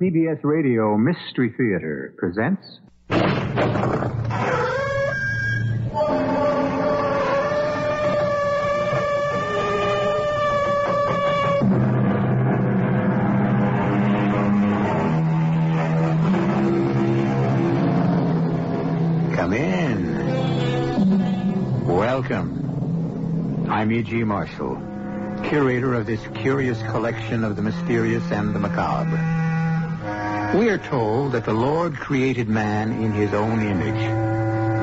CBS Radio Mystery Theater presents. Come in. Welcome. I'm E.G. Marshall, curator of this curious collection of the mysterious and the macabre. We are told that the Lord created man in his own image.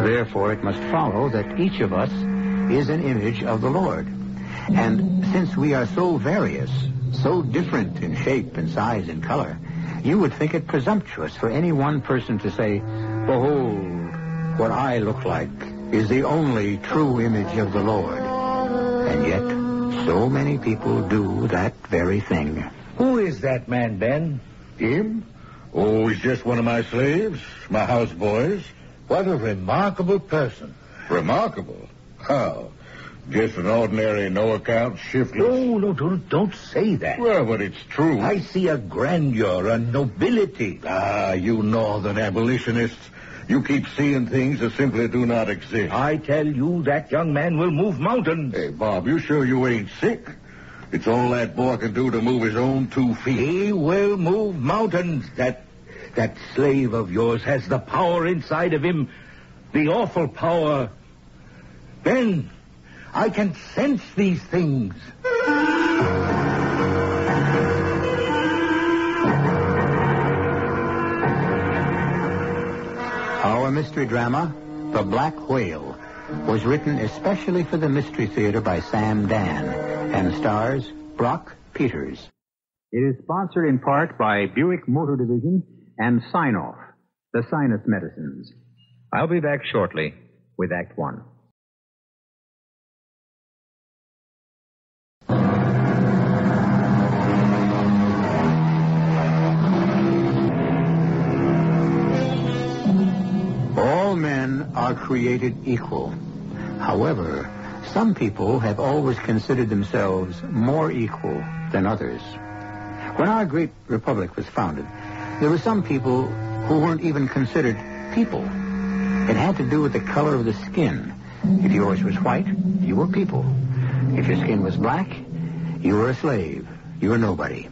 Therefore, it must follow that each of us is an image of the Lord. And since we are so various, so different in shape and size and color, you would think it presumptuous for any one person to say, Behold, what I look like is the only true image of the Lord. And yet, so many people do that very thing. Who is that man, Ben? Him? Oh, he's just one of my slaves, my houseboys. What a remarkable person. Remarkable. How? Just an ordinary, no-account, shiftless... No, no, don't, don't say that. Well, but it's true. I see a grandeur, a nobility. Ah, you northern abolitionists. You keep seeing things that simply do not exist. I tell you, that young man will move mountains. Hey, Bob, you sure you ain't sick? It's all that boy can do to move his own two feet. He will move mountains. That, that slave of yours has the power inside of him, the awful power. Ben, I can sense these things. Our mystery drama, The Black Whale, was written especially for the Mystery Theater by Sam Dann and stars Brock Peters. It is sponsored in part by Buick Motor Division and Sine-Off, the sinus medicines. I'll be back shortly with Act One. All men are created equal. However, some people have always considered themselves more equal than others. When our great republic was founded, there were some people who weren't even considered people. It had to do with the color of the skin. If yours was white, you were people. If your skin was black, you were a slave. You were nobody.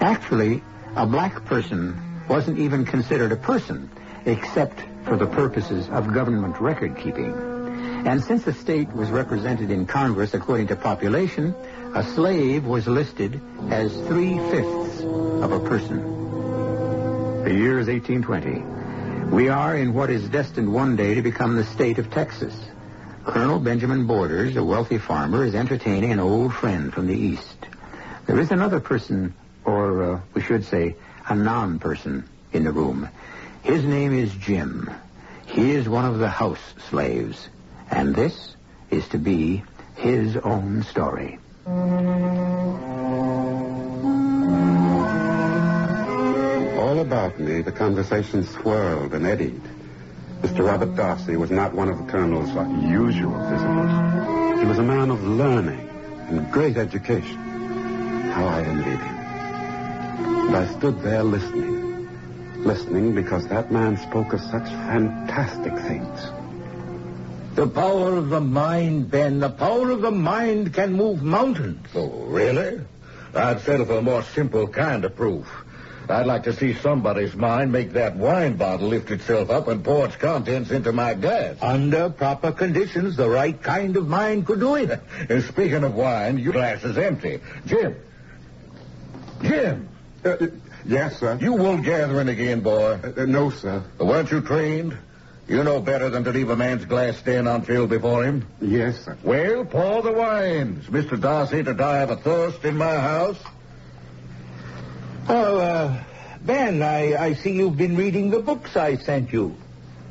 Actually, a black person wasn't even considered a person, except for the purposes of government record keeping. And since the state was represented in Congress according to population, a slave was listed as three-fifths of a person. The year is 1820. We are in what is destined one day to become the state of Texas. Colonel Benjamin Borders, a wealthy farmer, is entertaining an old friend from the East. There is another person, or uh, we should say, a non-person in the room. His name is Jim. He is one of the house slaves. And this is to be his own story. All about me, the conversation swirled and eddied. Mr. Robert Darcy was not one of the Colonel's usual visitors. He was a man of learning and great education. How I envied him. And I stood there listening. Listening because that man spoke of such fantastic things. The power of the mind, Ben. The power of the mind can move mountains. Oh, really? I'd settle for a more simple kind of proof. I'd like to see somebody's mind make that wine bottle lift itself up and pour its contents into my glass. Under proper conditions, the right kind of mind could do it. And speaking of wine, your glass is empty. Jim. Jim. Uh, uh, yes, sir. You won't gather gathering again, boy. Uh, uh, no, sir. Weren't you trained? You know better than to leave a man's glass stand unfilled before him. Yes, sir. Well, pour the wines. Mr. Darcy to die of a thirst in my house. Oh, uh, Ben, I, I see you've been reading the books I sent you.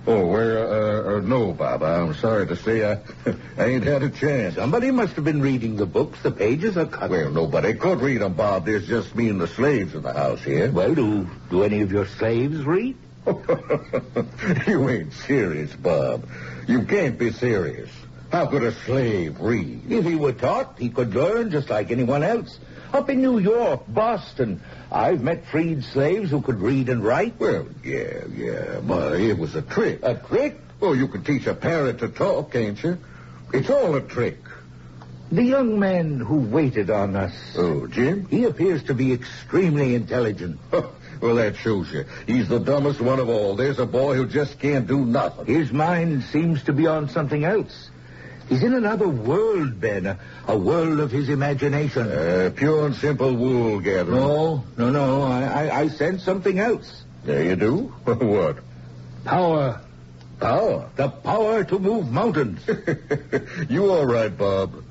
Oh, well, uh, uh, no, Bob. I'm sorry to say I, I ain't had a chance. Somebody must have been reading the books. The pages are cut. Well, nobody could read 'em, Bob. There's just me and the slaves in the house here. Well, do, do any of your slaves read? you ain't serious, Bob. You can't be serious. How could a slave read? If he were taught, he could learn just like anyone else. Up in New York, Boston, I've met freed slaves who could read and write. Well, yeah, yeah, but it was a trick. A trick? Well, you can teach a parrot to talk, can't you? It's all a trick. The young man who waited on us. Oh, Jim? He appears to be extremely intelligent. well, that shows you. He's the dumbest one of all. There's a boy who just can't do nothing. His mind seems to be on something else. He's in another world, Ben, a, world of his imagination. Uh, pure and simple wool gathering. No, no, no. I, I, I sense something else. There you do? what? Power. Power? The power to move mountains. you all right, Bob?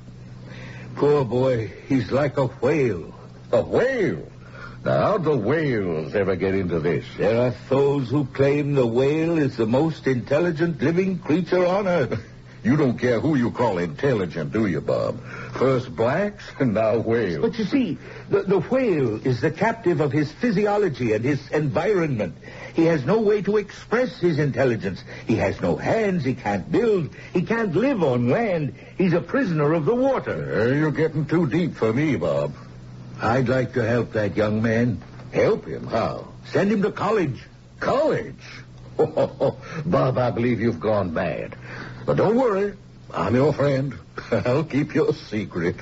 Poor boy, he's like a whale. A whale? Now, how'd the whales ever get into this? There are those who claim the whale is the most intelligent living creature on earth. You don't care who you call intelligent, do you, Bob? First blacks, and now whales. But you see, the, the whale is the captive of his physiology and his environment. He has no way to express his intelligence. He has no hands. He can't build. He can't live on land. He's a prisoner of the water. Uh, you're getting too deep for me, Bob. I'd like to help that young man. Help him? How? Send him to college. College? Oh, Bob, I believe you've gone mad. But don't worry. I'm your friend. I'll keep your secret.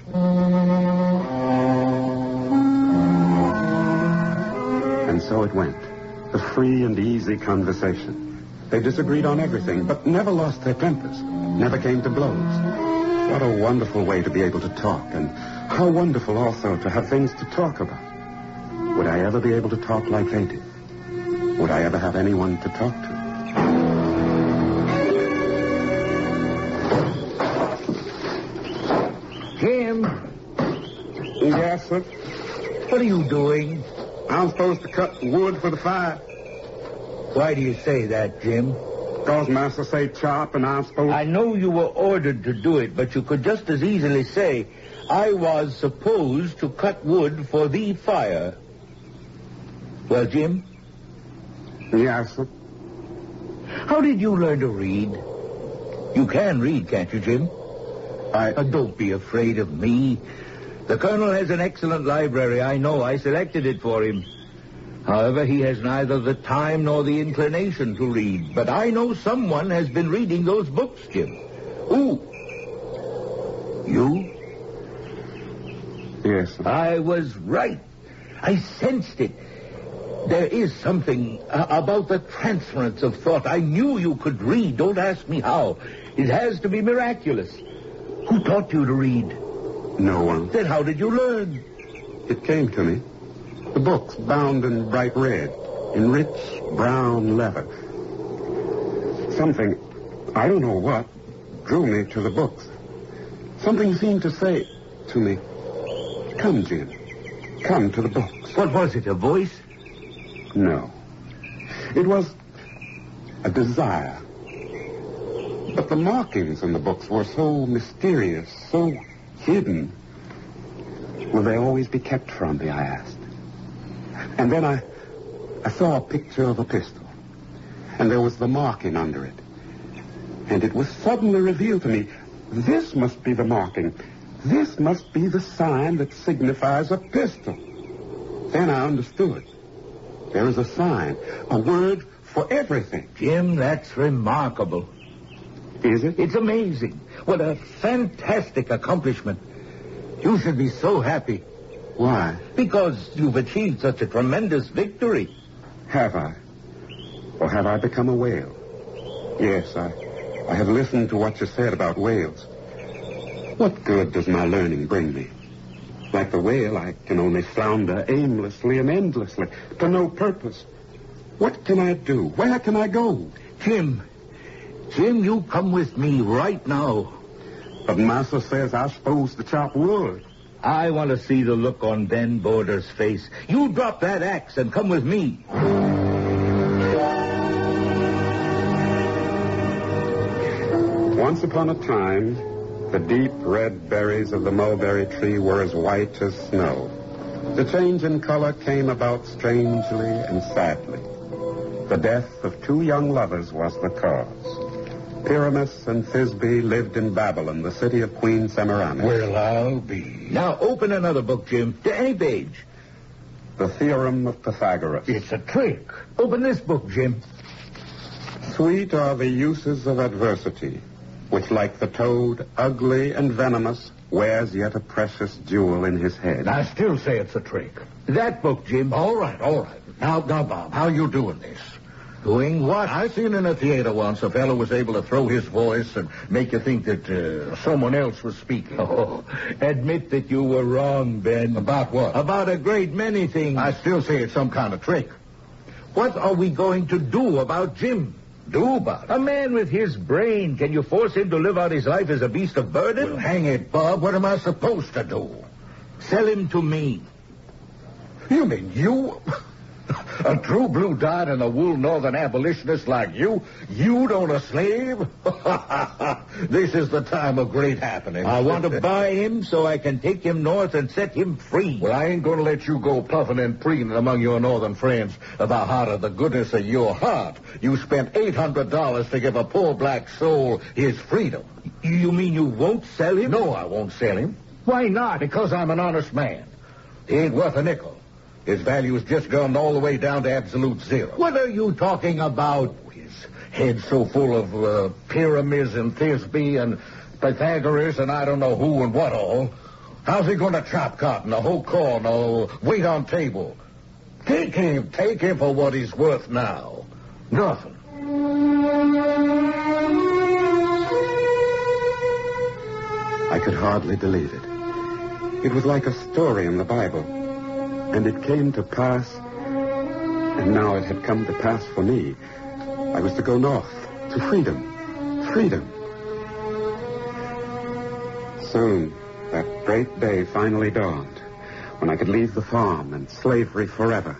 And so it went. A free and easy conversation. They disagreed on everything, but never lost their tempers. Never came to blows. What a wonderful way to be able to talk, and how wonderful also to have things to talk about. Would I ever be able to talk like they did? Would I ever have anyone to talk to? Yes, sir. what are you doing? I'm supposed to cut wood for the fire. Why do you say that, Jim? Cause master say chop and I'm supposed I know you were ordered to do it, but you could just as easily say, I was supposed to cut wood for the fire. Well, Jim, Yes, sir. how did you learn to read? You can read, can't you, Jim? I... Uh, don't be afraid of me. The colonel has an excellent library, I know. I selected it for him. However, he has neither the time nor the inclination to read. But I know someone has been reading those books, Jim. Who? You? Yes, sir. I was right. I sensed it. There is something uh, about the transference of thought. I knew you could read. Don't ask me how. It has to be miraculous. Who taught you to read? No one. Then how did you learn? It came to me. The books bound in bright red, in rich brown leather. Something, I don't know what, drew me to the books. Something seemed to say to me, Come, Jim. Come to the books. What was it, a voice? No. It was a desire. But the markings in the books were so mysterious, so hidden. Will they always be kept from me, I asked. And then I, I saw a picture of a pistol. And there was the marking under it. And it was suddenly revealed to me, this must be the marking. This must be the sign that signifies a pistol. Then I understood. There is a sign, a word for everything. Jim, that's remarkable. Is it? It's amazing. What a fantastic accomplishment. You should be so happy Why? because you've achieved such a tremendous victory. Have I? Or have I become a whale? Yes, I, I have listened to what you said about whales. What good does my learning bring me? Like the whale, I can only flounder aimlessly and endlessly, to no purpose. What can I do? Where can I go? Jim, Jim, you come with me right now. But Master says I'm supposed to chop wood. I want to see the look on Ben Border's face. You drop that axe and come with me. Once upon a time, the deep red berries of the mulberry tree were as white as snow. The change in color came about strangely and sadly. The death of two young lovers was the cause. Pyramus and Thisbe lived in Babylon, the city of Queen Semiramis. Well, I'll be. Now, open another book, Jim, to any page. The Theorem of Pythagoras. It's a trick. Open this book, Jim. Sweet are the uses of adversity, which, like the toad, ugly and venomous, wears yet a precious jewel in his head. I still say it's a trick. That book, Jim. All right, all right. Now, now, Bob, how you doing this? Doing what? I seen in a theater once a fellow was able to throw his voice and make you think that uh, someone else was speaking. Oh, admit that you were wrong, Ben. About what? About a great many things. I still say it's some kind of trick. What are we going to do about Jim? Do about it? A man with his brain, can you force him to live out his life as a beast of burden? Well, hang it, Bob. What am I supposed to do? Sell him to me. You mean you? A true blue dyed in the wool northern abolitionist like you? You'd own a slave? this is the time of great happening. I want to buy him so I can take him north and set him free. Well, I ain't going to let you go puffing and preening among your northern friends about out of the goodness of your heart. You spent $800 to give a poor black soul his freedom. You mean you won't sell him? No, I won't sell him. Why not? Because I'm an honest man. He ain't worth a nickel. His value's just gone all the way down to absolute zero. What are you talking about? His head's so full of uh, Pyramus and Thisbe and Pythagoras and I don't know who and what all. How's he going to chop cotton, a whole corn, or wait on table? Take him, take him for what he's worth now. Nothing. I could hardly believe it. It was like a story in the Bible. And it came to pass, and now it had come to pass for me. I was to go north, to freedom. Freedom. Soon, that great day finally dawned, when I could leave the farm and slavery forever.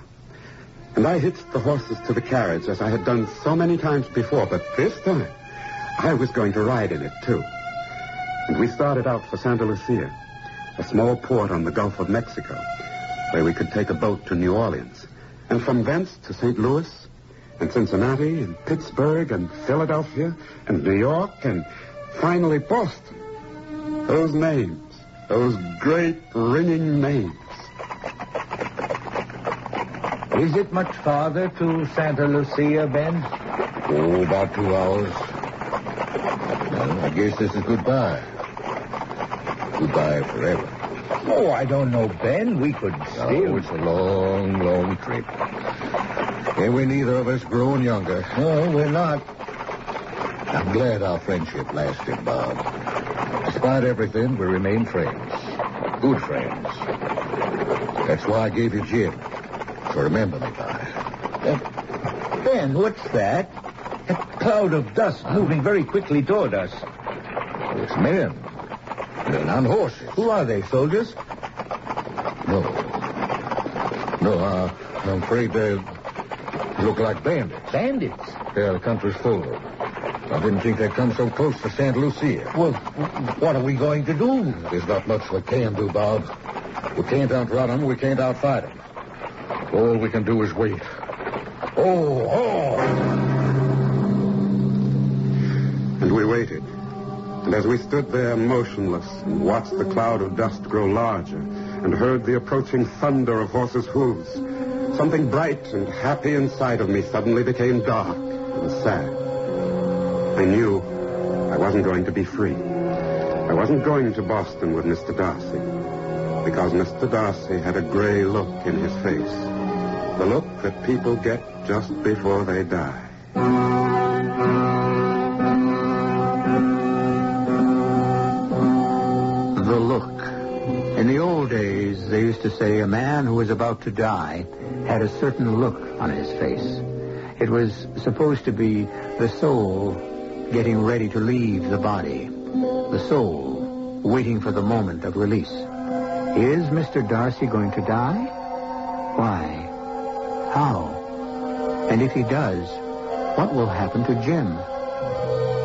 And I hitched the horses to the carriage as I had done so many times before, but this time, I was going to ride in it, too. And we started out for Santa Lucia, a small port on the Gulf of Mexico, where we could take a boat to New Orleans, and from thence to St. Louis, and Cincinnati, and Pittsburgh, and Philadelphia, and New York, and finally Boston. Those names, those great ringing names. Is it much farther to Santa Lucia, Ben? Oh, about two hours. Well, I guess this is goodbye. Goodbye forever. Oh, I don't know, Ben. We could Oh, still. it's a long, long trip. And we neither of us grown younger. No, we're not. I'm glad our friendship lasted, Bob. Despite everything, we remain friends. Good friends. That's why I gave you Jim. So remember me by. Uh, ben, what's that? A cloud of dust moving very quickly toward us. It's men. Men on horses. Who are they, soldiers? No. No, uh, I'm afraid they look like bandits. Bandits. Yeah, the country's full of them. I didn't think they'd come so close to Santa Lucia. Well, what are we going to do? There's not much we can do, Bob. We can't outrun them. We can't outfight them. All we can do is wait. Oh, oh! And we waited. And as we stood there motionless and watched the cloud of dust grow larger and heard the approaching thunder of horses' hooves, something bright and happy inside of me suddenly became dark and sad. I knew I wasn't going to be free. I wasn't going to Boston with Mr. Darcy because Mr. Darcy had a gray look in his face. The look that people get just before they die. Used to say a man who was about to die had a certain look on his face. It was supposed to be the soul getting ready to leave the body. The soul waiting for the moment of release. Is Mr. Darcy going to die? Why? How? And if he does, what will happen to Jim?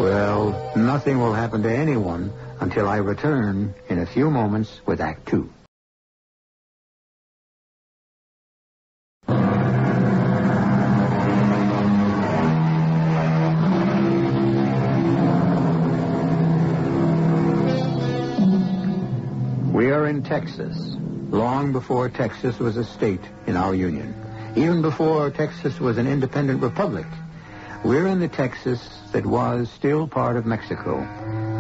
Well, nothing will happen to anyone until I return in a few moments with Act Two. Texas, long before Texas was a state in our Union, even before Texas was an independent republic. We're in the Texas that was still part of Mexico,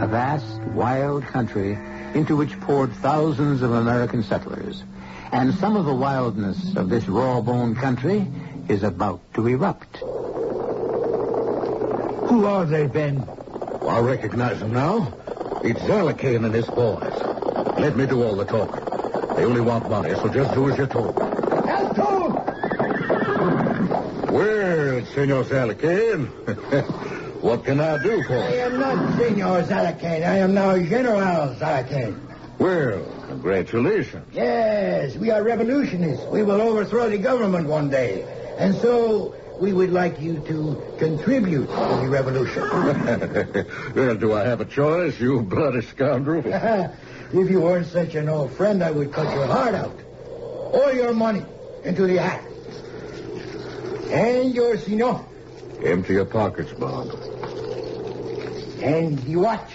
a vast, wild country into which poured thousands of American settlers. And some of the wildness of this raw-boned country is about to erupt. Who are they, Ben? Oh, I recognize them now. It's Zalikane and his boys. Let me do all the talking. They only want money, so just do as you're told. As told! Well, Senor Zalikane, what can I do for you? I am not Senor Zalicane. I am now General Zalicane. Well, congratulations. Yes, we are revolutionists. We will overthrow the government one day. And so we would like you to contribute to the revolution. well, do I have a choice, you bloody scoundrel? if you weren't such an old friend, I would cut your heart out. All your money into the hat. And your senor. Empty your pockets, Bob. And the watch.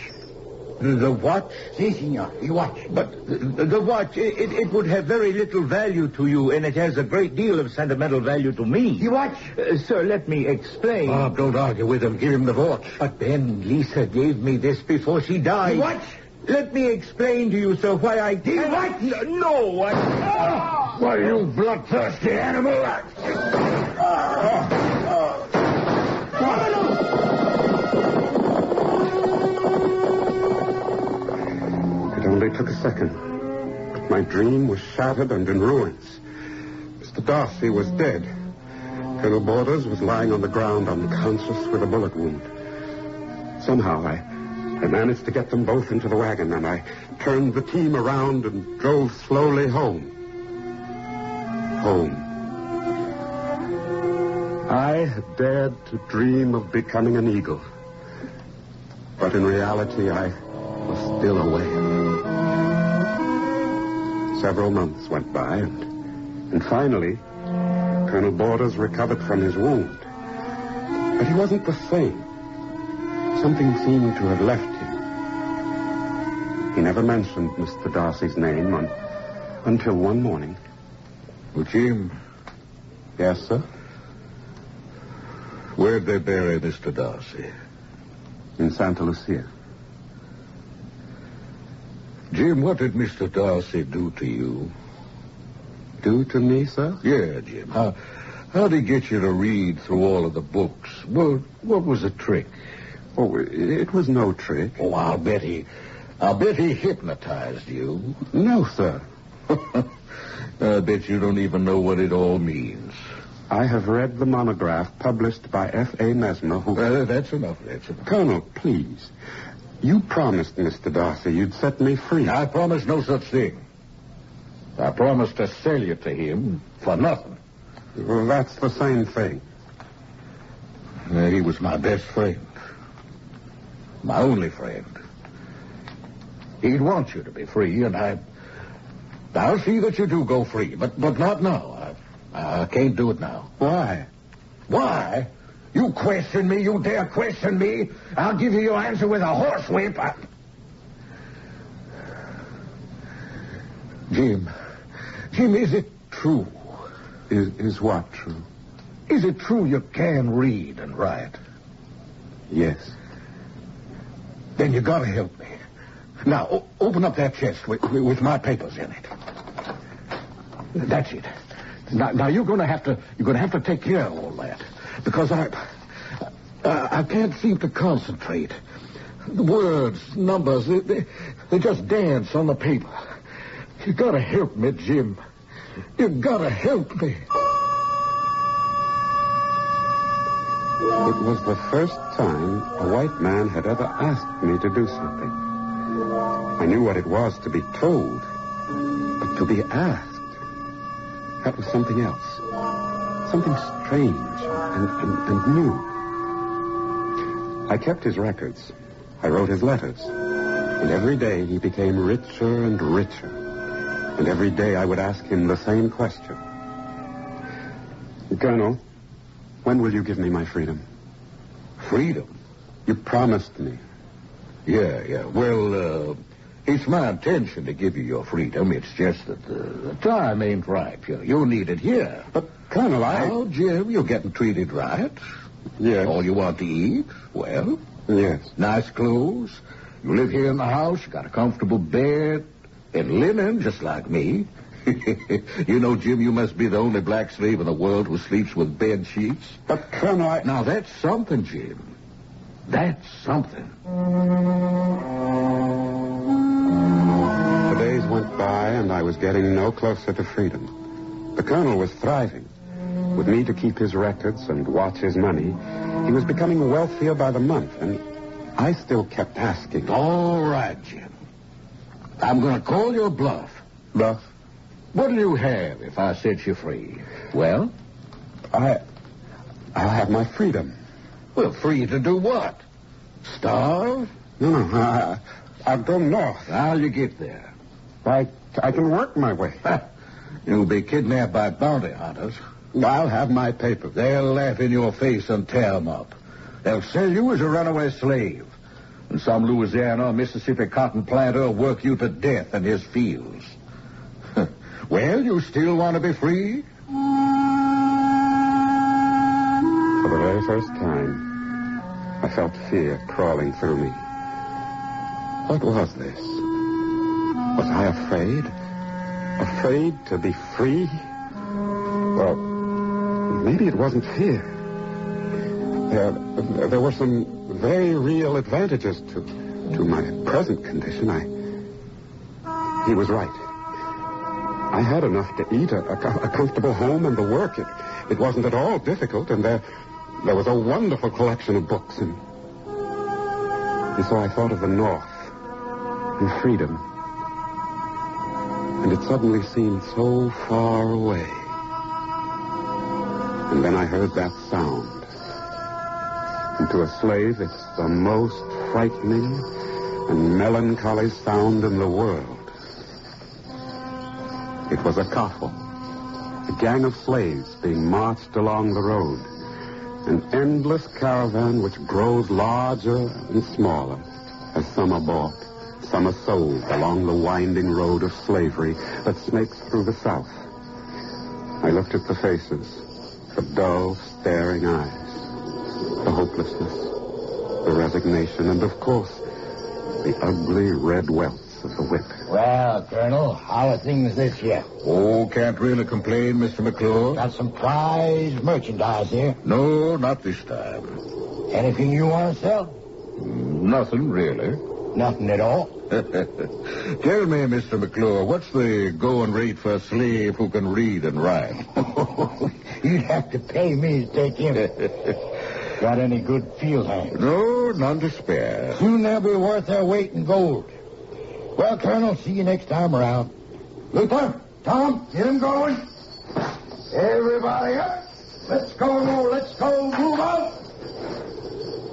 The watch? Si, senor, the watch. But the, the watch, it, it would have very little value to you, and it has a great deal of sentimental value to me. The watch. Uh, sir, let me explain. Bob, don't argue with him. Give him the watch. But then Lisa gave me this before she died. The watch. Let me explain to you, sir, why I did. The watch. No, I... Ah! Why, you bloodthirsty animal! Ah! Ah! It only took a second. But my dream was shattered and in ruins. Mr. Darcy was dead. Colonel Borders was lying on the ground unconscious with a bullet wound. Somehow I, I managed to get them both into the wagon and I turned the team around and drove slowly home. Home. I had dared to dream of becoming an eagle. But in reality, I was still away. Several months went by, and, and finally, Colonel Borders recovered from his wound. But he wasn't the same. Something seemed to have left him. He never mentioned Mr. Darcy's name un, until one morning. Well, Jim, Yes, sir? where'd they bury Mr. Darcy? In Santa Lucia. Jim, what did Mr. Darcy do to you? Do to me, sir? Yeah, Jim. How, how'd he get you to read through all of the books? Well, what was the trick? Oh, it, was no trick. Oh, I'll bet he, I'll bet he hypnotized you. No, sir. I bet you don't even know what it all means. I have read the monograph published by F.A. Mesmer, who... Uh, that's enough. That's enough. Colonel, please. You promised Mr. Darcy you'd set me free. I promised no such thing. I promised to sell you to him for nothing. Well, that's the same thing. Uh, he was my best friend. My only friend. He'd want you to be free, and I... I'll see that you do go free, but but not now. I, I can't do it now. Why? Why? You question me, you dare question me? I'll give you your answer with a horsewhip. I... Jim, Jim, is it true? Is, is what true? Is it true you can read and write? Yes. Then you gotta help me. Now, o- open up that chest with, with my papers in it. That's it. Now, now you're gonna have to you're gonna have to take care of all that because I I, I can't seem to concentrate. The words, numbers, they, they, they just dance on the paper. You gotta help me, Jim. You gotta help me. It was the first time a white man had ever asked me to do something. I knew what it was to be told, but to be asked, that was something else. Something strange and, and, and new. I kept his records. I wrote his letters. And every day he became richer and richer. And every day I would ask him the same question. Colonel, when will you give me my freedom? Freedom. You promised me. Yeah, yeah. Well, uh, It's my intention to give you your freedom. It's just that the, the time ain't ripe. You, you need it here. But, Colonel, I... Oh, Jim, you're getting treated right. Yes. All you want to eat? Well, Yes. nice clothes. You live here in the house. You got a comfortable bed and linen, just like me. you know, Jim, you must be the only black slave in the world who sleeps with bed sheets. But, Colonel, I... Now, that's something, Jim. That's something. The days went by, and I was getting no closer to freedom. The Colonel was thriving. With me to keep his records and watch his money, he was becoming wealthier by the month, and I still kept asking. All right, Jim. I'm going to call your bluff. Bluff? What'll you have if I set you free? Well? I... I'll have my freedom. Well, free to do what? Starve? No, no, I, I'll go north. How'll you get there? I, I can work my way. You'll be kidnapped by bounty hunters. I'll have my papers. They'll laugh in your face and tear 'em up. They'll sell you as a runaway slave. And some Louisiana or Mississippi cotton planter will work you to death in his fields. Well, you still want to be free? For the very first time, I felt fear crawling through me. What was this? Was I afraid? Afraid to be free? Well, maybe it wasn't fear. There, there were some very real advantages to, to my present condition. I, he was right. I had enough to eat, a, a a comfortable home, and the work. It, it wasn't at all difficult, and there, there was a wonderful collection of books. And, and so I thought of the North and freedom. And it suddenly seemed so far away. And then I heard that sound. And to a slave, it's the most frightening and melancholy sound in the world. It was a coffle, a gang of slaves being marched along the road, an endless caravan which grows larger and smaller as some are bought, some are sold along the winding road of slavery that snakes through the South. I looked at the faces, the dull, staring eyes, the hopelessness, the resignation, and of course, the ugly red welts of the whip. Well, Colonel, how are things this year? Oh, can't really complain, Mr. McClure. Got some prize merchandise here. No, not this time. Anything you want to sell? Nothing, really. Nothing at all. Tell me, Mr. McClure, what's the going rate for a slave who can read and write? You'd have to pay me to take him. Got any good field hands? no, none to spare. Soon they'll be worth their weight in gold. Well, Colonel, see you next time around. Luther, Tom, get him going. Everybody up. Let's go, let's go, move out.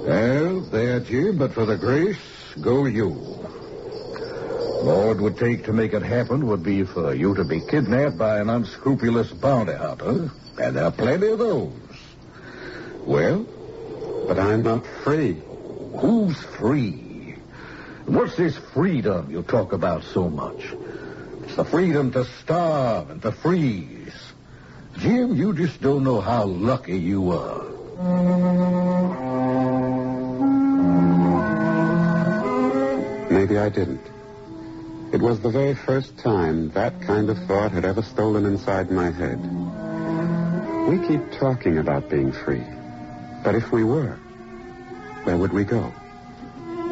Well, there, Jim, but for the grace, go you. All it would take to make it happen would be for you to be kidnapped by an unscrupulous bounty hunter, and there are plenty of those. Well, But I'm not free. who's free? What's this freedom you talk about so much? It's the freedom to starve and to freeze. Jim, you just don't know how lucky you are. Maybe I didn't. It was the very first time that kind of thought had ever stolen inside my head. We keep talking about being free. But if we were, where would we go?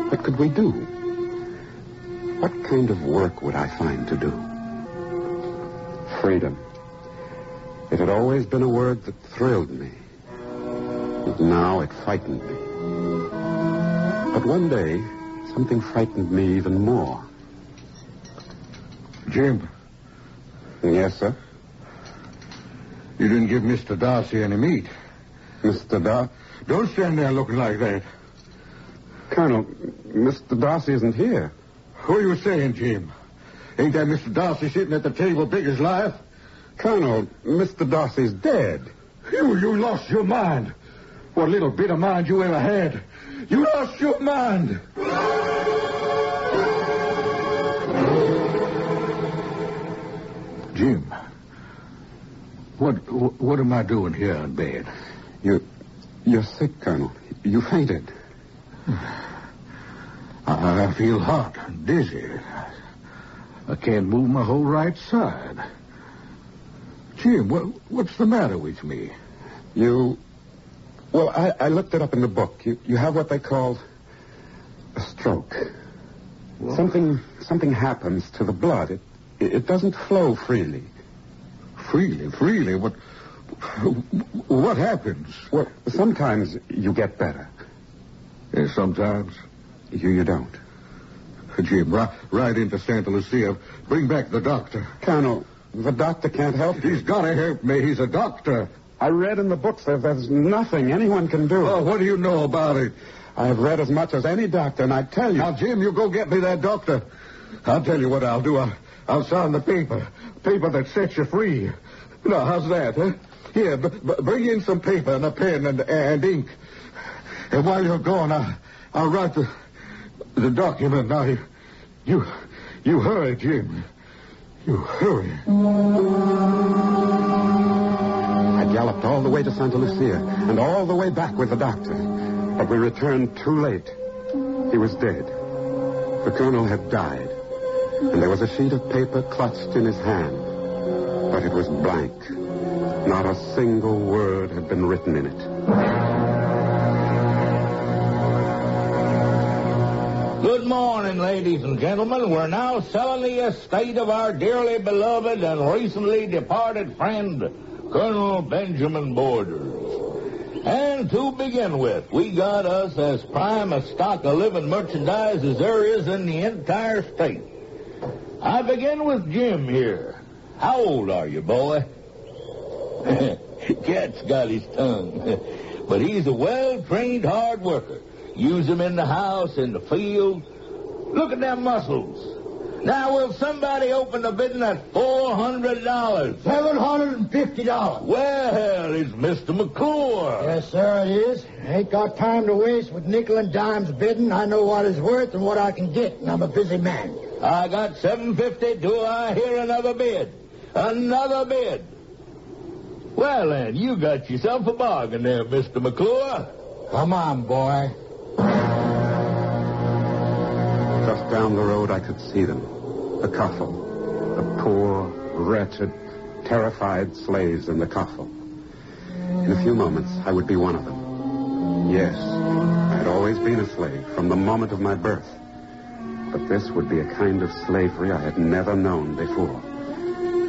What could we do? What kind of work would I find to do? Freedom. It had always been a word that thrilled me. But now it frightened me. But one day, something frightened me even more. Jim, Yes, sir. you didn't give Mr. Darcy any meat. Mr. Dar... Don't stand there looking like that. Colonel, Mr. Darcy isn't here. Who are you saying, Jim? Ain't that Mr. Darcy sitting at the table big as life? Colonel, Mr. Darcy's dead. You, you lost your mind. What little bit of mind you ever had. You lost your mind. Jim, what what am I doing here in bed? You, you're sick, Colonel. You fainted. I, I feel hot and dizzy. I can't move my whole right side. Jim, what, what's the matter with me? You, well, I, I looked it up in the book. You, you have what they call a stroke. What? Something, something happens to the blood. It, it doesn't flow freely. Freely, freely. What, what happens? Well, sometimes you get better. Uh, sometimes. You, you don't. Jim, ri- ride into Santa Lucia. Bring back the doctor. Colonel, the doctor can't help you. He's got to help me. He's a doctor. I read in the books that there's nothing anyone can do. Oh, what do you know about it? I've read as much as any doctor, and I tell you. Now, Jim, you go get me that doctor. I'll tell you what I'll do. I'll, I'll sign the paper. Paper that sets you free. Now, how's that, huh? Here, b- b- bring in some paper and a pen and, and ink. And while you're gone, I'll, I'll write the, the document. Now, you, you, you hurry, Jim. You hurry. I galloped all the way to Santa Lucia and all the way back with the doctor. But we returned too late. He was dead. The colonel had died. And there was a sheet of paper clutched in his hand. But it was blank. Not a single word had been written in it. Good morning, ladies and gentlemen. We're now selling the estate of our dearly beloved and recently departed friend, Colonel Benjamin Borders. And to begin with, we got us as prime a stock of living merchandise as there is in the entire state. I begin with Jim here. How old are you, boy? Cat's got his tongue. but he's a well-trained hard worker. Use him in the house, in the field. Look at them muscles. Now, will somebody open the bidding at $400? Seven hundred and fifty dollars. Well, it's Mr. McClure. Yes, sir, it is. I ain't got time to waste with nickel and dimes bidding. I know what it's worth and what I can get, and I'm a busy man. I got 750 Do I hear another bid? Another bid. Well, then, you got yourself a bargain there, Mr. McClure. Come on, boy. Down the road, I could see them. The coffle. The poor, wretched, terrified slaves in the coffle. In a few moments, I would be one of them. Yes, I had always been a slave from the moment of my birth. But this would be a kind of slavery I had never known before.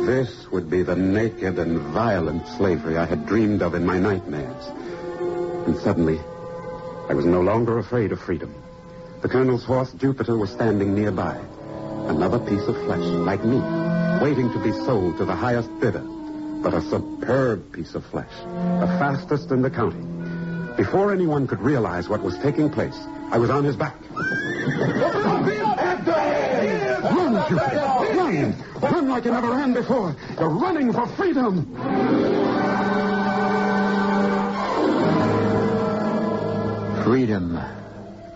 This would be the naked and violent slavery I had dreamed of in my nightmares. And suddenly, I was no longer afraid of freedom. The colonel's horse, Jupiter, was standing nearby. Another piece of flesh, like me, waiting to be sold to the highest bidder. But a superb piece of flesh, the fastest in the county. Before anyone could realize what was taking place, I was on his back. Run, Jupiter! Run! Run like you never ran before! You're running for freedom! Freedom,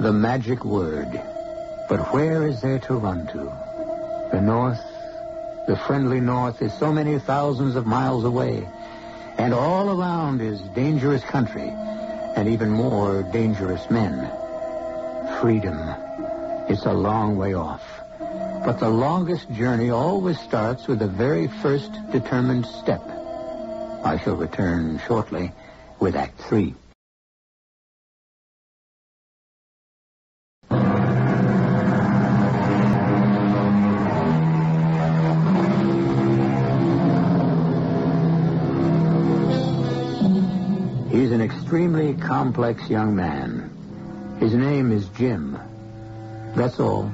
the magic word. But where is there to run to? The North, the friendly North, is so many thousands of miles away. And all around is dangerous country, and even more dangerous men. Freedom. It's a long way off. But the longest journey always starts with the very first determined step. I shall return shortly with Act Three. Complex young man. His name is Jim. That's all.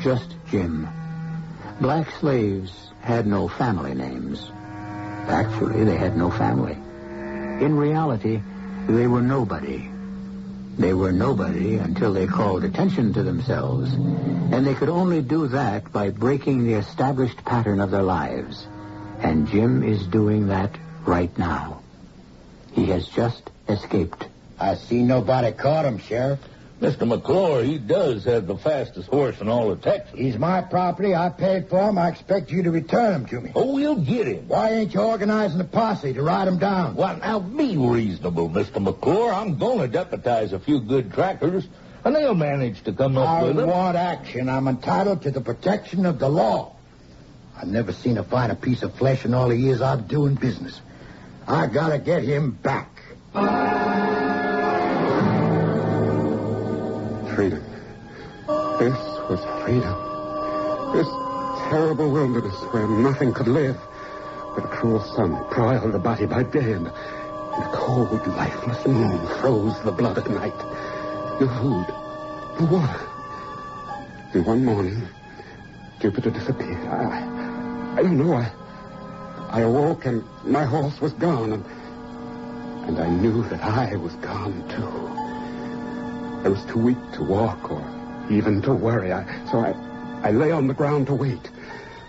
Just Jim. Black slaves had no family names. Actually, they had no family. In reality, they were nobody. They were nobody until they called attention to themselves, and they could only do that by breaking the established pattern of their lives. And Jim is doing that right now. He has just escaped. I see nobody caught him, Sheriff. Mr. McClure, he does have the fastest horse in all of Texas. He's my property. I paid for him. I expect you to return him to me. Oh, we'll get him. Why ain't you organizing a posse to ride him down? Well, now be reasonable, Mr. McClure. I'm going to deputize a few good trackers, and they'll manage to come up I with him. I want action. I'm entitled to the protection of the law. I've never seen a finer piece of flesh in all the years I've doing business. I gotta get him back. Freedom. This was freedom. This terrible wilderness where nothing could live, where the cruel sun broiled the body by day and, and the cold, lifeless moon froze the blood at night. No food, no water. And one morning, Jupiter disappeared. I, I don't know. I, I awoke and my horse was gone, and, and I knew that I was gone too. I was too weak to walk or even to worry. I, so I, I lay on the ground to wait,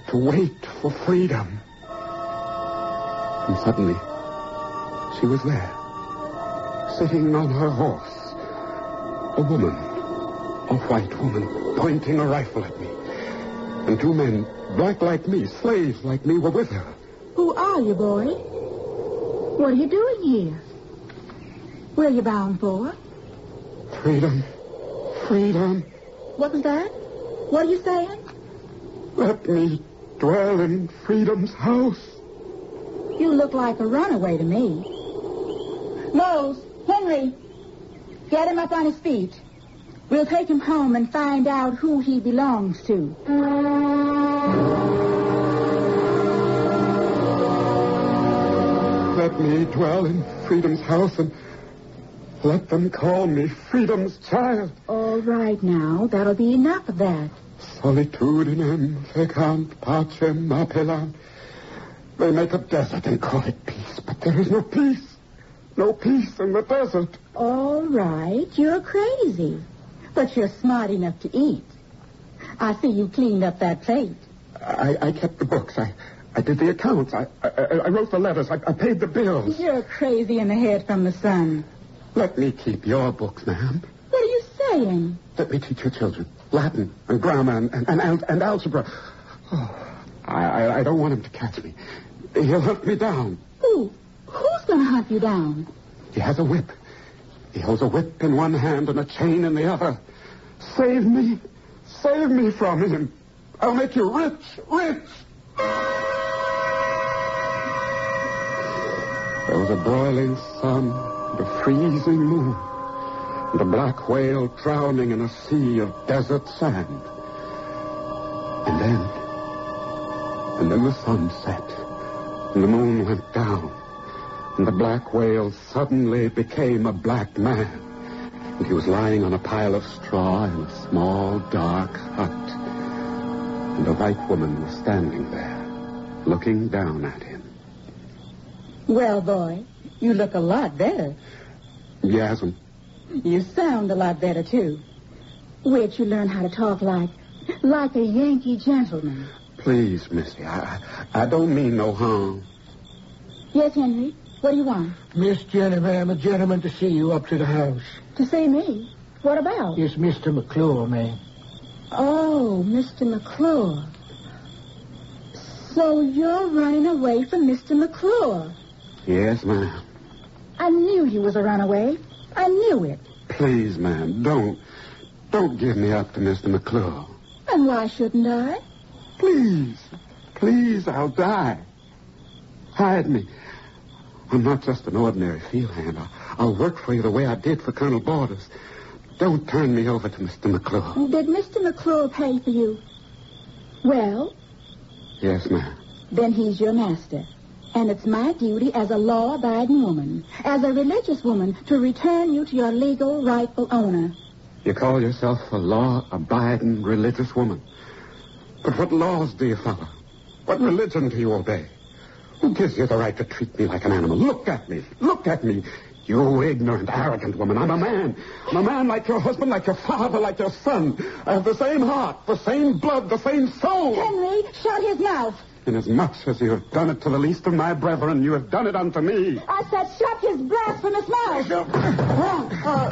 to wait for freedom. And suddenly, she was there, sitting on her horse. A woman, a white woman, pointing a rifle at me. And two men, black like me, slaves like me, were with her. Who are you, boy? What are you doing here? Where are you bound for? Freedom, freedom. What was that? What are you saying? Let me dwell in freedom's house. You look like a runaway to me. Rose, Henry, get him up on his feet. We'll take him home and find out who he belongs to. Let me dwell in freedom's house and let them call me freedom's child. All right now, that'll be enough of that. Solitudinem faciunt pacem appellant. They make a desert and call it peace, but there is no peace. No peace in the desert. All right, you're crazy. But you're smart enough to eat. I see you cleaned up that plate. I, I kept the books. I, I did the accounts. I, I, I wrote the letters. I, I paid the bills. You're crazy in the head from the sun. Let me keep your books, ma'am. What are you saying? Let me teach your children Latin and grammar and, and, and, and algebra. Oh, I, I, I don't want him to catch me. He'll hunt me down. Who? Who's going to hunt you down? He has a whip. He holds a whip in one hand and a chain in the other. Save me. Save me from him. I'll make you rich, rich. There was a broiling sun a freezing moon a black whale drowning in a sea of desert sand. And then, and then the sun set and the moon went down and the black whale suddenly became a black man. And he was lying on a pile of straw in a small, dark hut. And a white woman was standing there, looking down at him. Well, boy, you look a lot better. Yasm, You sound a lot better, too. Where'd you learn how to talk like, like a Yankee gentleman? please, Missy, I, I I don't mean no harm. Yes, Henry? What do you want? Miss Jenny, ma'am, a gentleman to see you up to the house. To see me? What about? It's Mr. McClure, ma'am. Oh, Mr. McClure. So you're running away from Mr. McClure. Yes, ma'am. I knew he was a runaway. I knew it. Please, ma'am, don't, don't give me up to Mr. McClure. And why shouldn't I? Please, please, I'll die. Hide me. I'm not just an ordinary field hand. I'll, I'll work for you the way I did for Colonel Borders. Don't turn me over to Mr. McClure. Did Mr. McClure pay for you? Well, Yes, ma'am. then he's your master. And it's my duty as a law-abiding woman, as a religious woman, to return you to your legal, rightful owner. You call yourself a law-abiding religious woman. But what laws do you follow? What religion do you obey? Who gives you the right to treat me like an animal? Look at me. Look at me. You ignorant, arrogant woman. I'm a man. I'm a man like your husband, like your father, like your son. I have the same heart, the same blood, the same soul. Henry, shut his mouth. Inasmuch as you have done it to the least of my brethren, you have done it unto me. I said shut his blasphemous mouth. Uh,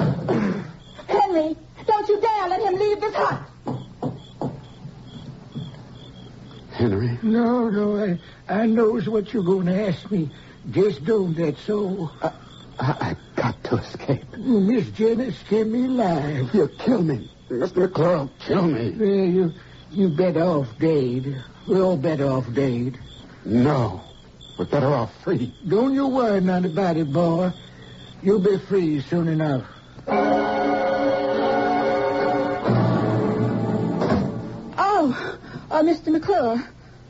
Henry, Don't you dare let him leave this hut. Henry? No, no, I, I knows what you're going to ask me. Just don't, that's all. I, I, I got to escape. Miss Janice kept me alive. You'll kill me. Mr. McClure, kill me. Well, you, you better off dead. We're all better off dead. No. We're better off free. Don't you worry none about it, boy. You'll be free soon enough. Oh, uh, Mr. McClure.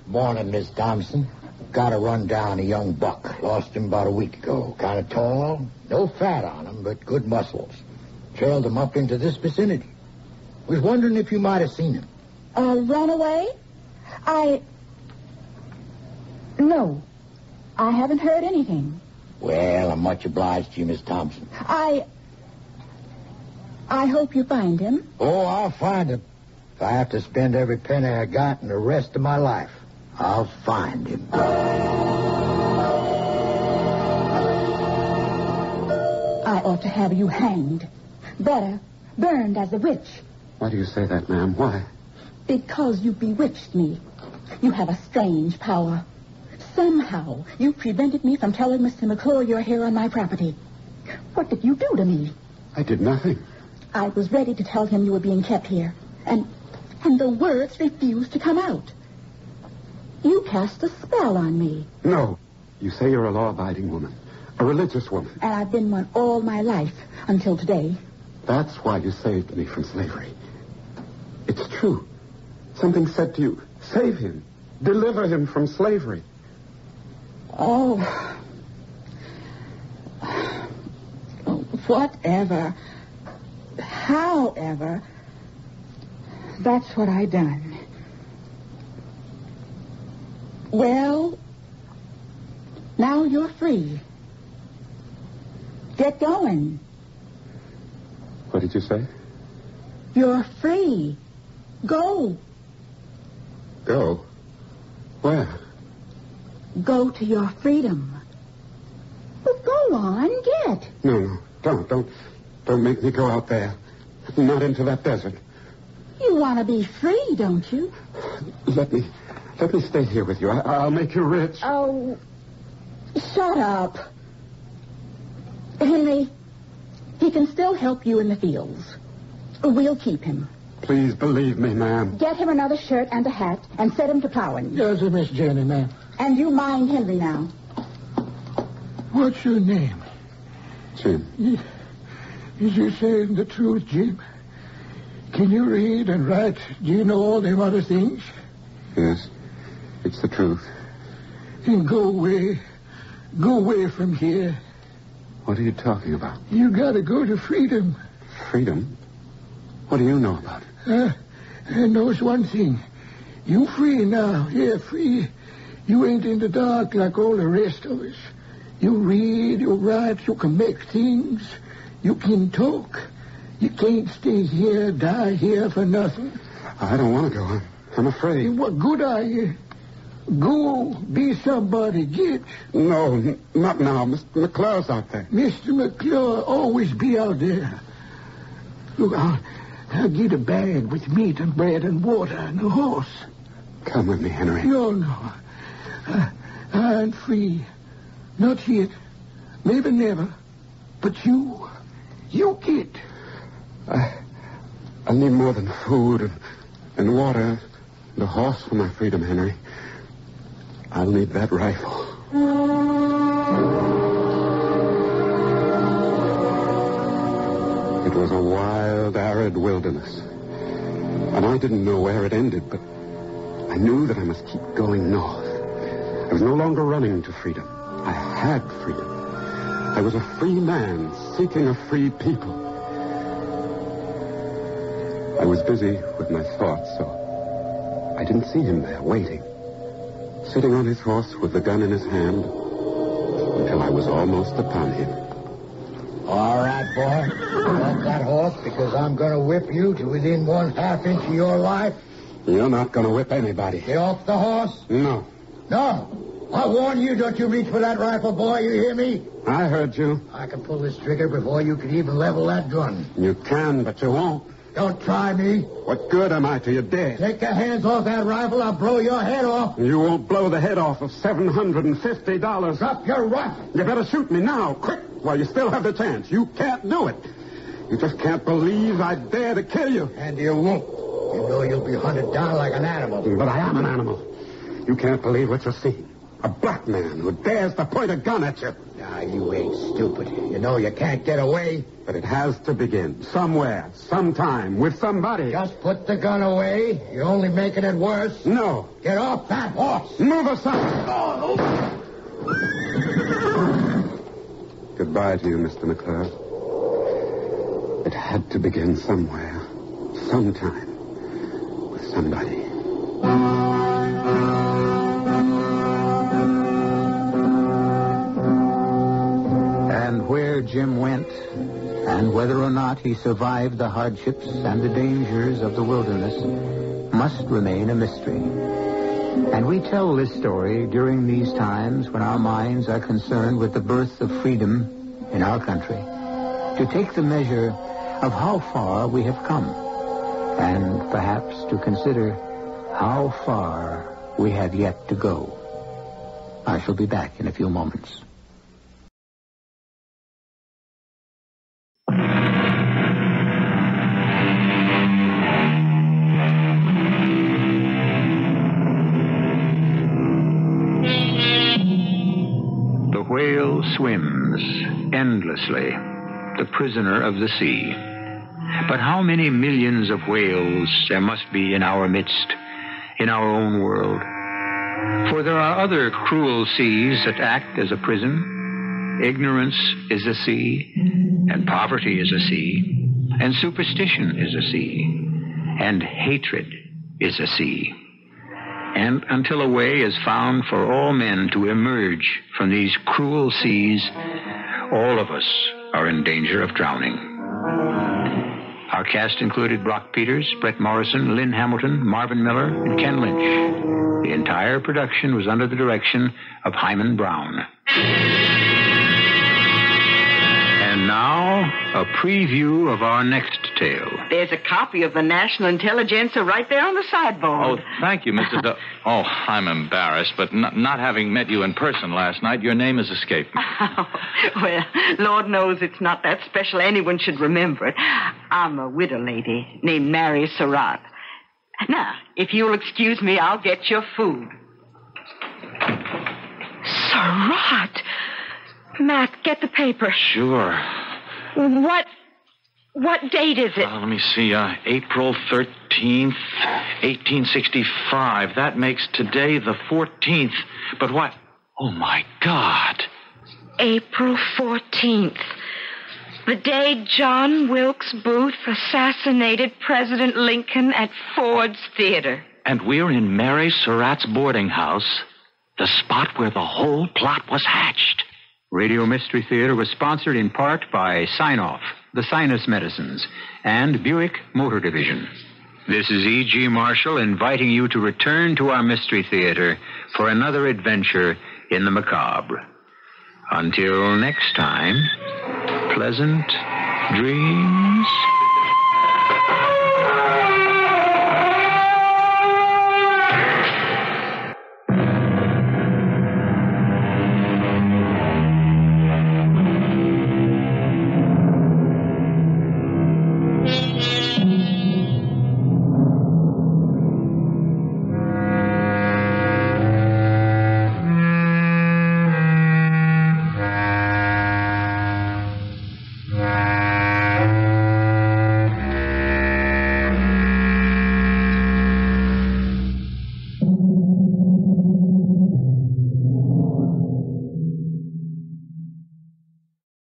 Morning, Miss Thompson. Got to run down a young buck. Lost him about a week ago. Kind of tall. No fat on him, but good muscles. Trailed him up into this vicinity. Was wondering if you might have seen him. Uh, run away? I. No. I haven't heard anything. Well, I'm much obliged to you, Miss Thompson. I. I hope you find him. Oh, I'll find him. If I have to spend every penny I got in the rest of my life, I'll find him. I ought to have you hanged. Better, burned as a witch. Why do you say that, ma'am? Why? Because you bewitched me. You have a strange power. Somehow, you prevented me from telling Mr. McClure you're here on my property. What did you do to me? I did nothing. I was ready to tell him you were being kept here. And and the words refused to come out. You cast a spell on me, No. You say you're a law-abiding woman. A religious woman. and I've been one all my life until today. That's why you saved me from slavery. It's true. Something said to you, save him. Deliver him from slavery. Oh. Whatever. However, that's what I done. Well, now you're free. Get going. What did you say? You're free. Go. Go. Where? Go to your freedom. Well, go on, get. No, no. Don't, don't. Don't make me go out there. Not into that desert. You want to be free, don't you? Let me, let me stay here with you. I, I'll make you rich. Oh, shut up. Henry, he can still help you in the fields. We'll keep him. Please believe me, ma'am. Get him another shirt and a hat and set him to plowing. Yes, sir, Miss Jenny, ma'am. And you mind Henry now. What's your name? Jim. Is you saying the truth, Jim? Can you read and write? Do you know all them other things? Yes. It's the truth. Then go away. Go away from here. What are you talking about? You gotta go to freedom. Freedom? What do you know about it? Uh, and knows one thing. You free now. Yeah, free. You ain't in the dark like all the rest of us. You read, you write, you can make things. You can talk. You can't stay here, die here for nothing. I don't want to go. I'm, I'm afraid. What good are you? Go be somebody. Get. No, n- not now. Mr. McClure's out there. Mr. McClure always be out there. Look, I'll get a bag with meat and bread and water and a horse. Come with me, Henry. No, no. Uh, I, I'm free. Not yet. Maybe never. But you, you get. I, I need more than food and, and water and a horse for my freedom, Henry. I'll need that rifle. It was a wild, arid wilderness. And I didn't know where it ended, but I knew that I must keep going north. I was no longer running to freedom. I had freedom. I was a free man seeking a free people. I was busy with my thoughts, so I didn't see him there waiting, sitting on his horse with the gun in his hand until I was almost upon him. Right, boy. Off that horse because I'm going to whip you to within one half inch of your life. You're not going to whip anybody. Get off the horse. No. No. I warn you, don't you reach for that rifle, boy. You hear me? I heard you. I can pull this trigger before you can even level that gun. You can, but you won't. Don't try me. What good am I to you, dead? Take your hands off that rifle. I'll blow your head off. You won't blow the head off of $750. Drop your rifle. You better shoot me now, quick, while you still have the chance. You can't do it. You just can't believe I dare to kill you. And you won't. You know you'll be hunted down like an animal. But I am an animal. You can't believe what you see. A black man who dares to point a gun at you. Ah, you ain't stupid. You know you can't get away. But it has to begin. Somewhere, sometime, with somebody. Just put the gun away. You're only making it worse. No. Get off that horse. Move aside. Goodbye to you, Mr. McClure. It had to begin somewhere, sometime, with somebody. And where Jim went, and whether or not he survived the hardships and the dangers of the wilderness, must remain a mystery. And we tell this story during these times when our minds are concerned with the birth of freedom in our country, to take the measure of how far we have come, and perhaps to consider how far we have yet to go. I shall be back in a few moments. Whale swims endlessly, the prisoner of the sea. But how many millions of whales there must be in our midst, in our own world? For there are other cruel seas that act as a prison. Ignorance is a sea, and poverty is a sea, and superstition is a sea, and hatred is a sea. And until a way is found for all men to emerge from these cruel seas, all of us are in danger of drowning. Our cast included Brock Peters, Bret Morrison, Lynne Hamilton, Marvin Miller, and Ken Lynch. The entire production was under the direction of Himan Brown. And now, a preview of our next tale. There's a copy of the National Intelligencer right there on the sideboard. Oh, thank you, Mr. Du- oh, I'm embarrassed, but n- not having met you in person last night, your name has escaped me. well, Lord knows it's not that special anyone should remember it. I'm a widow lady named Mary Surratt. Now, if you'll excuse me, I'll get your food. Surratt! Matt, get the paper. Sure. What what date is it? Uh, let me see. Uh, April 13th, 1865. That makes today the 14th. But what? Oh, my God. April 14th. The day John Wilkes Booth assassinated President Lincoln at Ford's Theater. And we're in Mary Surratt's boarding house, the spot where the whole plot was hatched. Radio Mystery Theater was sponsored in part by Sine-Off, the Sinus Medicines, and Buick Motor Division. This is E.G. Marshall inviting you to return to our Mystery Theater for another adventure in the macabre. Until next time, pleasant dreams.